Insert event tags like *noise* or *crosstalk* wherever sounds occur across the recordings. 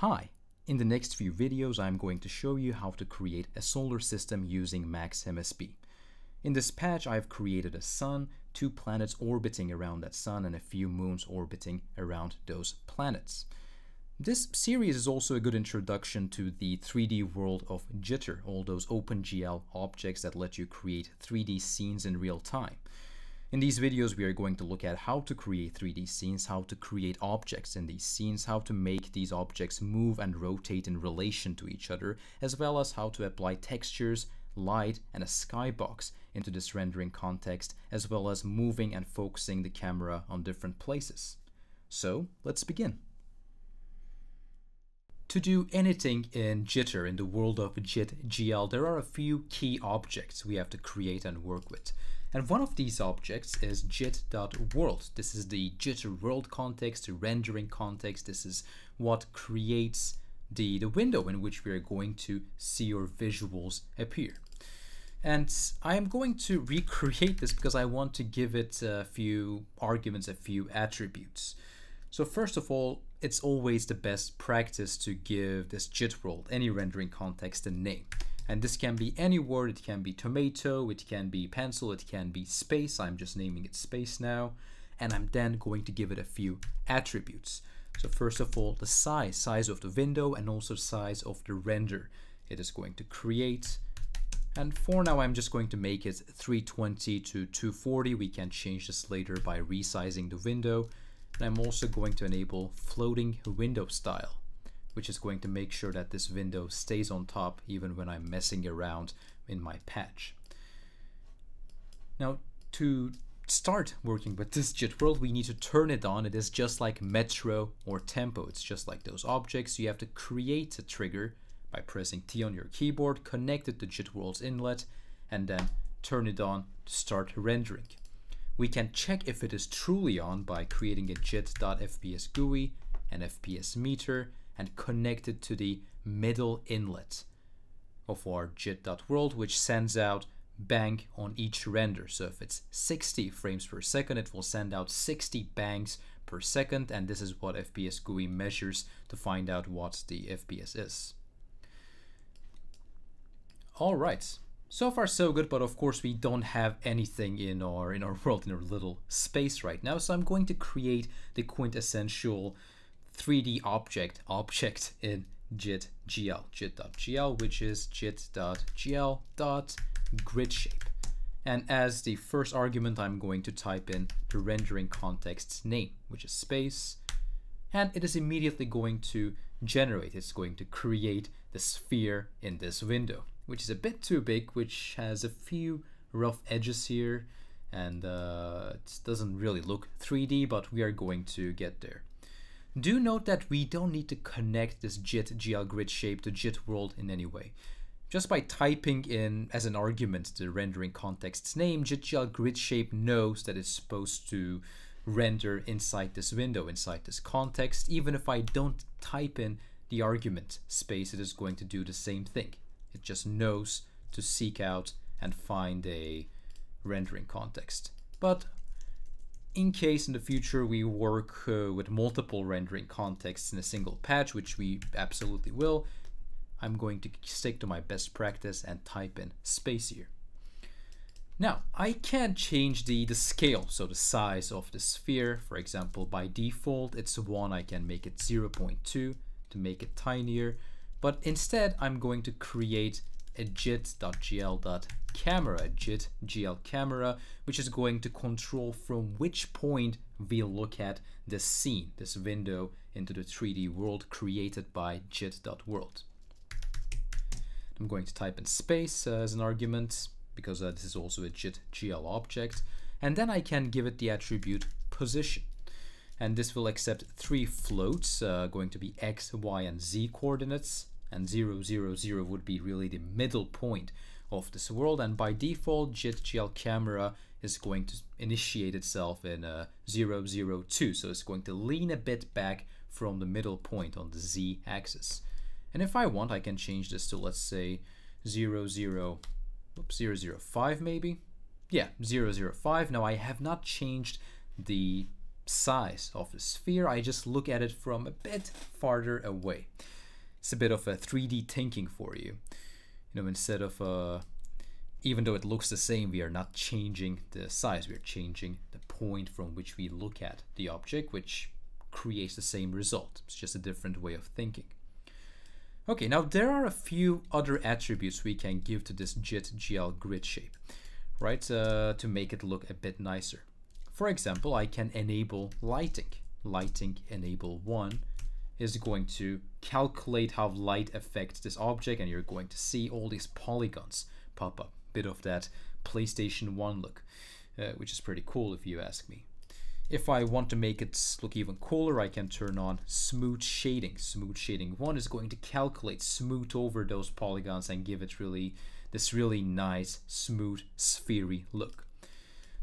Hi, in the next few videos I'm going to show you how to create a solar system using Max/MSP. In this patch I've created a sun, two planets orbiting around that sun and a few moons orbiting around those planets. This series is also a good introduction to the 3D world of Jitter, all those OpenGL objects that let you create 3D scenes in real time. In these videos, we are going to look at how to create 3D scenes, how to create objects in these scenes, how to make these objects move and rotate in relation to each other, as well as how to apply textures, light, and a skybox into this rendering context, as well as moving and focusing the camera on different places. So, let's begin. To do anything in Jitter in the world of JitGL, there are a few key objects we have to create and work with. And one of these objects is jit.world. This is the jitter world context, the rendering context. This is what creates the, the window in which we are going to see your visuals appear. And I am going to *laughs* recreate this because I want to give it a few arguments, a few attributes. So first of all, it's always the best practice to give this JIT world, any rendering context, a name. And this can be any word, it can be tomato, it can be pencil, it can be space. I'm just naming it space now. And I'm then going to give it a few attributes. So first of all, the size, size of the window and also size of the render it is going to create. And for now, I'm just going to make it 320 to 240. We can change this later by resizing the window. And I'm also going to enable floating window style which is going to make sure that this window stays on top even when I'm messing around in my patch. Now to start working with this JIT world, we need to turn it on. It is just like Metro or Tempo. It's just like those objects. You have to create a trigger by pressing T on your keyboard, connect it to JIT world's inlet, and then turn it on to start rendering. We can check if it is truly on by creating a jit.fps GUI and FPS meter and connect it to the middle inlet of our jit.world, which sends out bang on each render. So if it's 60 frames per second, it will send out 60 bangs per second, and this is what FPS GUI measures to find out what the FPS is. All right, so far so good, but of course we don't have anything in our in our world in our little space right now. So I'm going to create the quintessential 3D object object in JIT.gl, JIT.gl, which is jit.gl.gridshape. And as the first argument, I'm going to type in the rendering context's name, which is space, and it is immediately going to generate, it's going to create the sphere in this window, which is a bit too big, which has a few rough edges here, and uh, it doesn't really look 3D, but we are going to get there. Do note that we don't need to connect this JIT GL grid shape to JIT world in any way. Just by typing in as an argument the rendering context's name, JIT GL grid shape knows that it's supposed to render inside this window, inside this context. Even if I don't type in the argument space, it is going to do the same thing. It just knows to seek out and find a rendering context. But in case in the future we work uh, with multiple rendering contexts in a single patch, which we absolutely will, I'm going to stick to my best practice and type in space here. Now, I can change the, the scale, so the size of the sphere. For example, by default, it's 1. I can make it 0.2 to make it tinier. But instead, I'm going to create a jit.gl.camera, jit gl camera, which is going to control from which point we look at the scene, this window into the 3D world created by jit.world. I'm going to type in space uh, as an argument because uh, this is also a jit gl object. And then I can give it the attribute position. And this will accept three floats, uh, going to be x, y, and z coordinates and 0, 0, 0 would be really the middle point of this world. And by default JitGL camera is going to initiate itself in a 0, 0, 2 so it's going to lean a bit back from the middle point on the Z axis. And if I want I can change this to let's say 0, 0, oops, 0, 0, 5 maybe. Yeah 0, 0, 5 now I have not changed the size of the sphere, I just look at it from a bit farther away. It's a bit of a 3D thinking for you. You know, instead of uh, even though it looks the same, we are not changing the size, we are changing the point from which we look at the object, which creates the same result. It's just a different way of thinking. Okay, now there are a few other attributes we can give to this JIT GL grid shape, right, uh, to make it look a bit nicer. For example, I can enable lighting. Lighting enable 1 is going to calculate how light affects this object and you're going to see all these polygons pop up. Bit of that PlayStation 1 look, uh, which is pretty cool if you ask me. If I want to make it look even cooler, I can turn on smooth shading. Smooth shading 1 is going to calculate, smooth over those polygons and give it really this really nice, smooth, sphery look.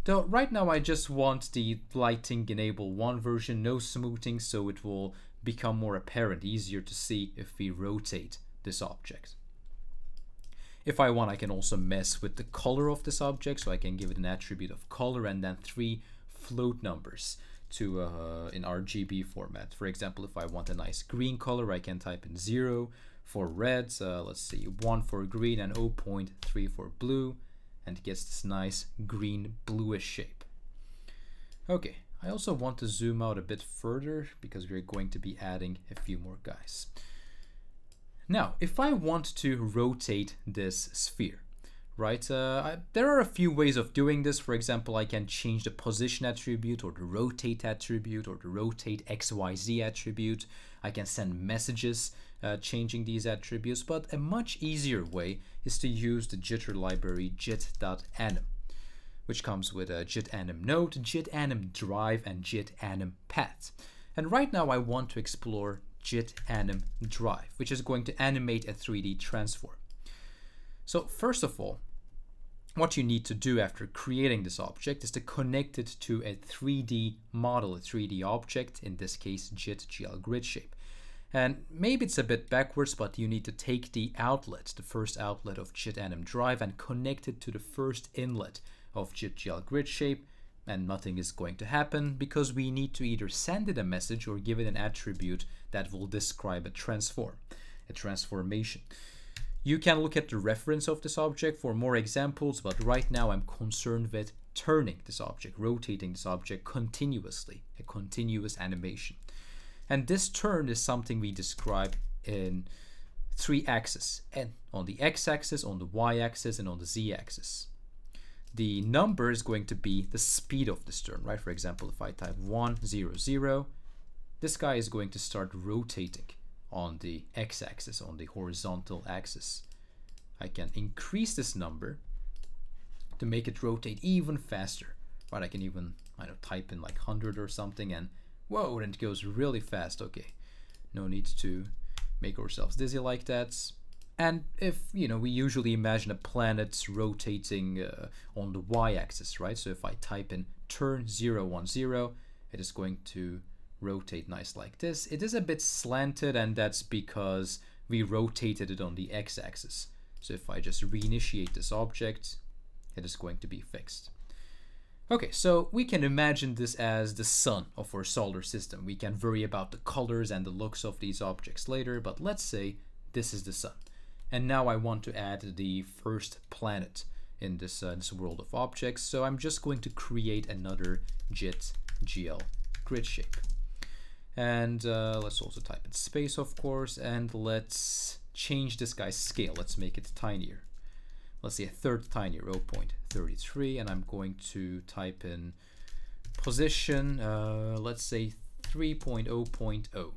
Though right now I just want the lighting enable 1 version, no smoothing, so it will become more apparent, easier to see if we rotate this object. If I want, I can also mess with the color of this object, so I can give it an attribute of color and then three float numbers to uh, in RGB format. For example, if I want a nice green color, I can type in 0 for reds, uh, let's see, 1 for green and 0.3 for blue, and it gets this nice green bluish shape. Okay, I also want to zoom out a bit further because we're going to be adding a few more guys. Now, if I want to rotate this sphere, right? Uh, I, there are a few ways of doing this. For example, I can change the position attribute or the rotate attribute or the rotate XYZ attribute. I can send messages uh, changing these attributes, but a much easier way is to use the jitter library jit.anim, which comes with a jitanim node, jitanim drive, and jitanim path. And right now I want to explore jitanim drive, which is going to animate a 3D transform. So first of all, what you need to do after creating this object is to connect it to a 3D model, a 3D object, in this case JIT GL grid shape. And maybe it's a bit backwards, but you need to take the outlet, the first outlet of JIT anim drive and connect it to the first inlet of JIT GL grid shape and nothing is going to happen because we need to either send it a message or give it an attribute that will describe a transform, a transformation. You can look at the reference of this object for more examples, but right now I'm concerned with turning this object, rotating this object continuously, a continuous animation. And this turn is something we describe in three axes, and on the x-axis, on the y-axis, and on the z-axis. The number is going to be the speed of this turn, right? For example, if I type 1, 0, 0, this guy is going to start rotating on the x-axis, on the horizontal axis. I can increase this number to make it rotate even faster. Right, I can even I know, type in like 100 or something and whoa, and it goes really fast. Okay, no need to make ourselves dizzy like that. And if, you know, we usually imagine a planet rotating uh, on the y-axis, right? So if I type in turn 010, it is going to rotate nice like this. It is a bit slanted and that's because we rotated it on the x-axis. So if I just reinitiate this object, it is going to be fixed. Okay, so we can imagine this as the sun of our solar system. We can worry about the colors and the looks of these objects later, but let's say this is the sun. And now I want to add the first planet in this, uh, this world of objects. So I'm just going to create another JIT GL grid shape. And uh, let's also type in space, of course, and let's change this guy's scale. Let's make it tinier. Let's see, a third tinier, 0.33, and I'm going to type in position, uh, let's say 3.0.0.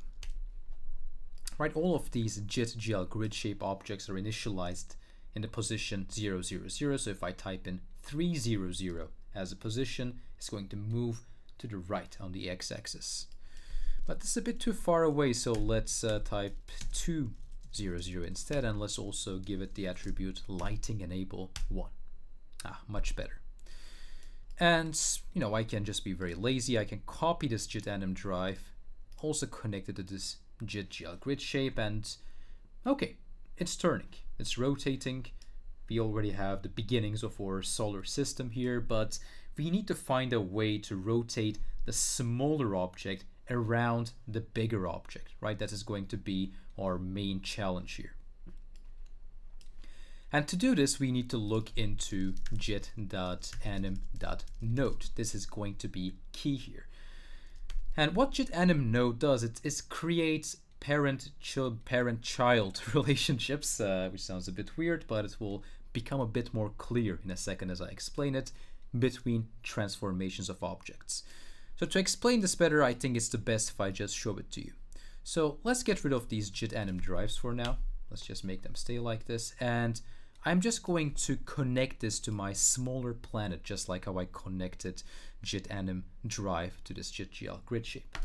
Right, all of these JIT GL grid shape objects are initialized in the position 000. So if I type in 300 as a position, it's going to move to the right on the x-axis. But this is a bit too far away, so let's uh, type 200 instead, and let's also give it the attribute lighting enable 1. Ah, much better. And, you know, I can just be very lazy. I can copy this JIT drive, also connect it to this JIT GL grid shape, and okay, it's turning, it's rotating. We already have the beginnings of our solar system here, but we need to find a way to rotate the smaller object around the bigger object, right? That is going to be our main challenge here. And to do this, we need to look into jit.anim.node. This is going to be key here. And what jit.anim node does, it, it creates parent child parent child *laughs* relationships, uh, which sounds a bit weird, but it will become a bit more clear in a second as I explain it, between transformations of objects. So to explain this better, I think it's the best if I just show it to you. So let's get rid of these jit.anim drives for now. Let's just make them stay like this. And I'm just going to connect this to my smaller planet, just like how I connected jit.anim drive to this JitGL grid shape.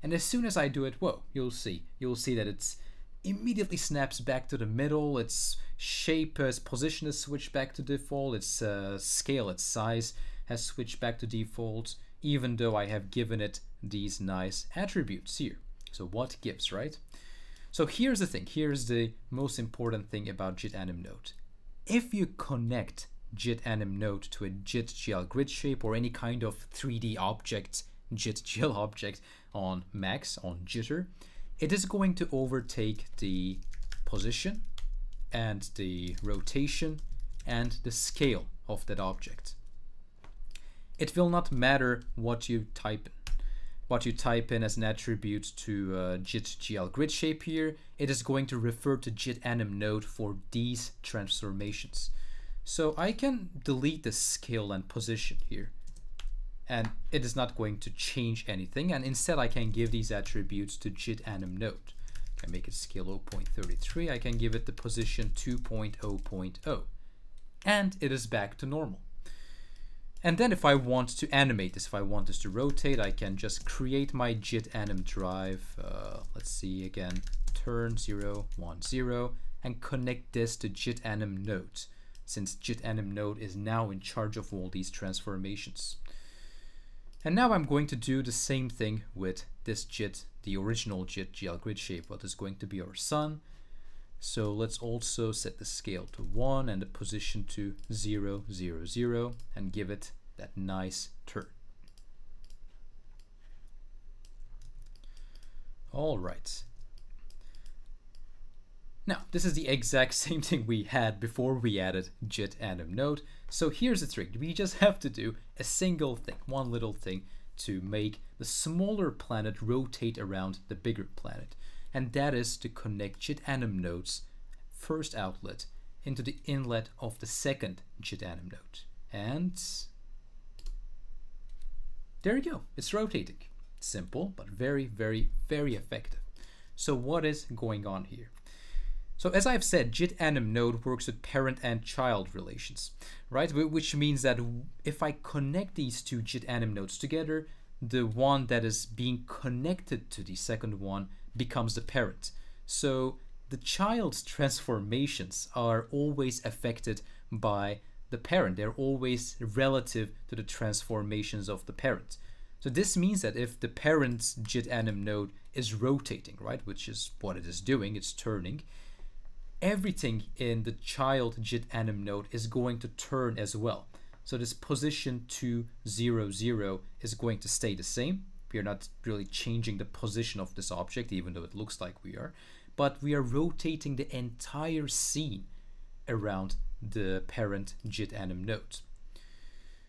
And as soon as I do it, whoa, you'll see. You'll see that it's immediately snaps back to the middle. Its shape, its position is switched back to default. Its uh, scale, its size has switched back to default, even though I have given it these nice attributes here. So what gives, right? So here's the thing. Here's the most important thing about jit.anim node. If you connect JIT anim node to a JIT GL grid shape or any kind of 3D object, JIT GL *laughs* object on Max, on Jitter, it is going to overtake the position and the rotation and the scale of that object. It will not matter what you type. What you type in as an attribute to uh, JitGL grid shape here, it is going to refer to jit.anim node for these transformations. So I can delete the scale and position here and it is not going to change anything and instead I can give these attributes to jit.anim node. I can make it scale 0.33, I can give it the position 2.0.0 and it is back to normal. And then if I want to animate this, if I want this to rotate, I can just create my JIT anim drive. Uh, let's see again, turn 0, 1, 0, and connect this to JIT anim node, since JIT anim node is now in charge of all these transformations. And now I'm going to do the same thing with this JIT, the original JIT GL grid shape, what is going to be our sun. So let's also set the scale to 1 and the position to 0, 0, 0 and give it that nice turn. All right. Now, this is the exact *laughs* same thing we had before we added jit.anim node. So here's the trick. We just have to do a single thing, one little thing, to make the smaller planet rotate around the bigger planet. And that is to connect jit.anim node's first outlet into the inlet of the second jit.anim node. And there you go, it's rotating. Simple, but very, very, very effective. So what is going on here? So as I've said, jit.anim node works with parent and child relations, right? Which means that if I connect these two jit.anim nodes together, the one that is being connected to the second one becomes the parent. So the child's transformations are always affected by the parent. They're always relative to the transformations of the parent. So this means that if the parent's jit.anim node is rotating, right, which is what it is doing, it's turning, everything in the child jit.anim node is going to turn as well. So this position 2, 0, 0 is going to stay the same. We are not really changing the position of this object, even though it looks like we are. But we are rotating the entire scene around the parent jit.anim node.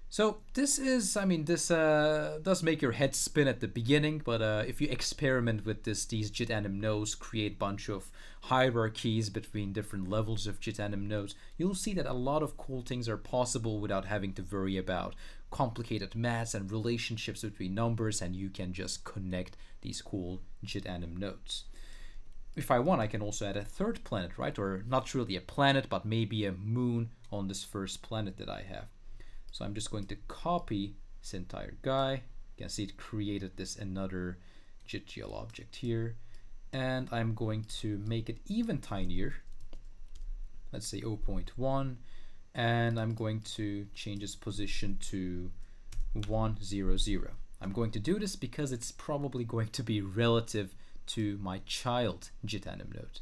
So this is, I mean, this uh, does make your head spin at the beginning, but uh, if you experiment with this, these jit.anim nodes create bunch of hierarchies between different levels of jit.anim nodes, you'll see that a lot of cool things are possible without having to worry about complicated maths and relationships between numbers, and you can just connect these cool jit.anim nodes. If I want, I can also add a third planet, right? Or not really a planet, but maybe a moon on this first planet that I have. So I'm just going to copy this entire guy. You can see it created this another JitGL object here. And I'm going to make it even tinier. Let's say 0.1. And I'm going to change its position to 1, 0, 0. I'm going to do this because it's probably going to be relative to my child jit.anim node.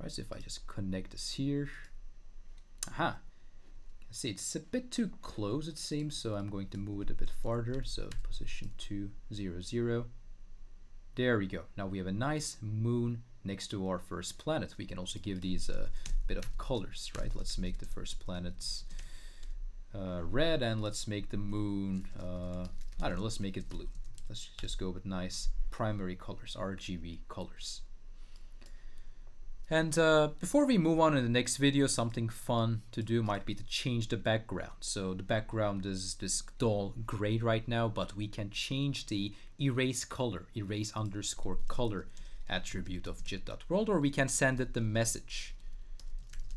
Right, so if I just connect this here, aha, see it's a bit too close it seems so I'm going to move it a bit farther. So position 200 there we go. Now we have a nice moon next to our first planet. We can also give these a bit of colors right? Let's make the first planets uh, red and let's make the moon uh, I don't know let's make it blue. Let's just go with nice primary colors RGB colors and uh, before we move on in the next video, something fun to do might be to change the background. So the background is this dull gray right now, but we can change the erase color, erase underscore color attribute of jit.world, or we can send it the message,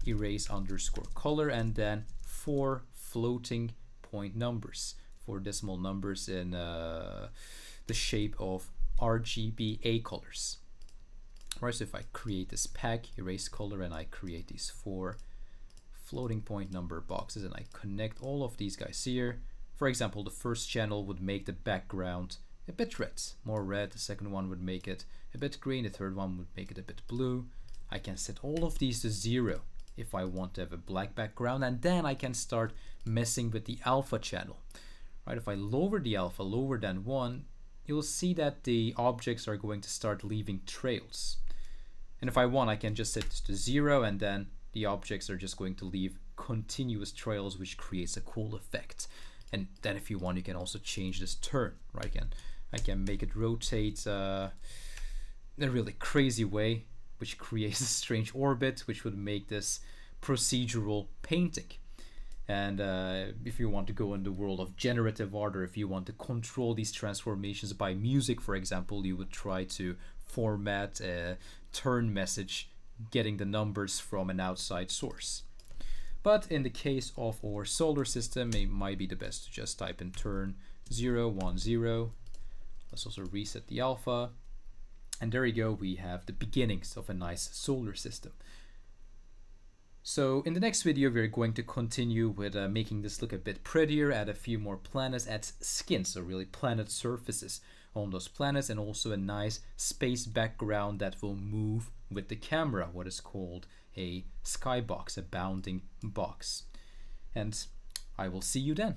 erase underscore color, and then four floating point numbers, four decimal numbers in uh, the shape of RGBA colors. So if I create this pack, erase color, and I create these four floating point number boxes and I connect all of these guys here. For example, the first channel would make the background a bit red, more red. The second one would make it a bit green. The third one would make it a bit blue. I can set all of these to zero if I want to have a black background and then I can start messing with the alpha channel. Right, if I lower the alpha lower than one, you'll see that the objects are going to start leaving trails. And if I want, I can just set this to zero and then the objects are just going to leave continuous trails, which creates a cool effect. And then if you want, you can also change this turn, right? I can, I can make it rotate uh, in a really crazy way, which creates *laughs* a strange orbit, which would make this procedural painting. And uh, if you want to go in the world of generative art, or if you want to control these transformations by music, for example, you would try to format a turn message getting the numbers from an outside source. But in the case of our solar system, it might be the best to just type in turn 0, 1, 0. Let's also reset the alpha. And there you go, we have the beginnings of a nice solar system. So in the next video, we're going to continue with uh, making this look a bit prettier, add a few more planets, add skins, so really planet surfaces on those planets, and also a nice space background that will move with the camera, what is called a skybox, a bounding box. And I will see you then.